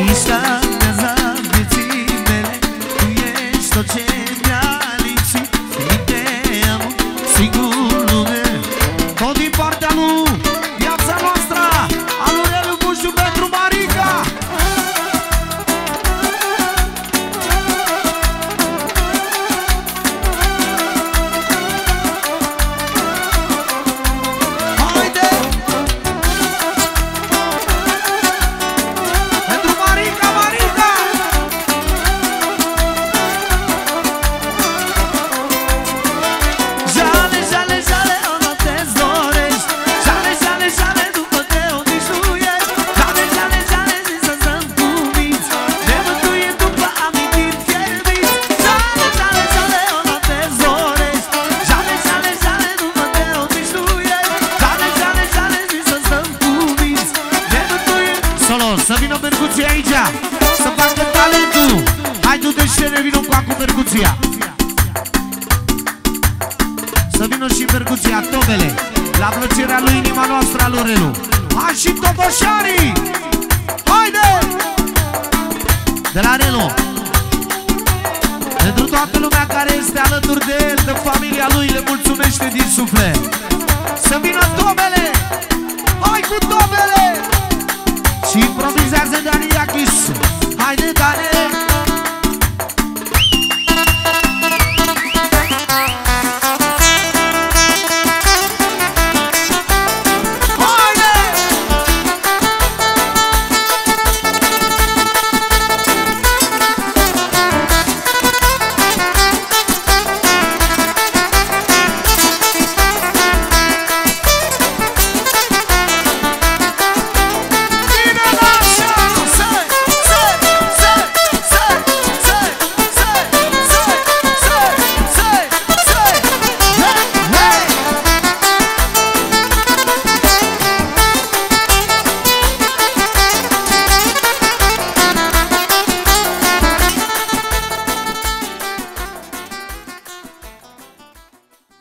Instanează vieții mele Tu ești tot ce mi-a lipsit. Când te am singur lume Tot din partea lui vină percuția aici. Să facă talentul. Hai du-te scene, vină cu acum percuția să vină și percuția, tobele. La plăcerea lui inima noastră a Lorelu Hai și toboșarii! Haide! De la Relu. Pentru toată lumea care este alături de el De familia lui le mulțumește din suflet. Să vină tobele! Hai cu tobele Se improvisar, sentaria aqui, sim. Aí deitaria.